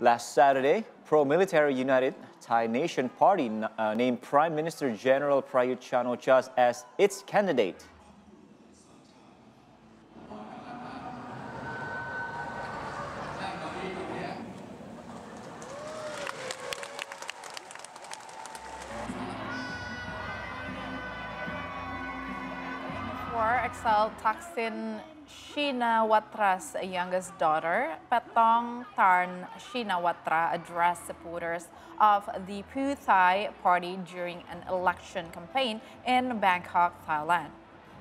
Last Saturday, pro-military United Thai Nation Party uh, named Prime Minister General Prayut Chan-o-cha as its candidate. Exiled Thaksin Shinawatra's youngest daughter, Patong Tarn Shinawatra addressed supporters of the Pheu Thai party during an election campaign in Bangkok, Thailand.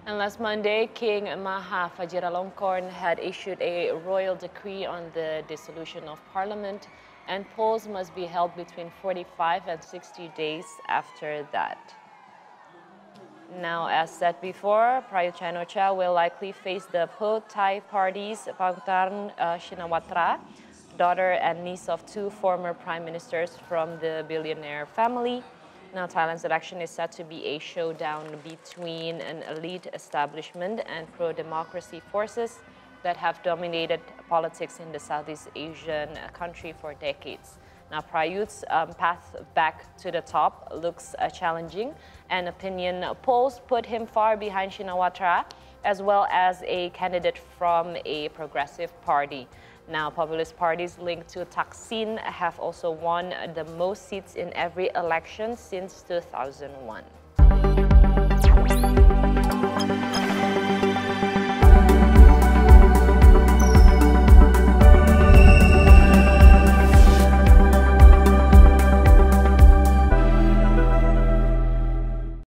And last Monday, King Maha Vajiralongkorn had issued a royal decree on the dissolution of parliament, and polls must be held between 45 and 60 days after that. Now, as said before, Prayut Chan-o-cha will likely face the Pheu Thai party's Paetongtarn uh, Shinawatra, daughter and niece of two former prime ministers from the billionaire family. Now, Thailand's election is set to be a showdown between an elite establishment and pro-democracy forces that have dominated politics in the Southeast Asian country for decades. Now, Prayut's um, path back to the top looks uh, challenging, and opinion polls put him far behind Shinawatra, as well as a candidate from a progressive party. Now, populist parties linked to Thaksin have also won the most seats in every election since 2001.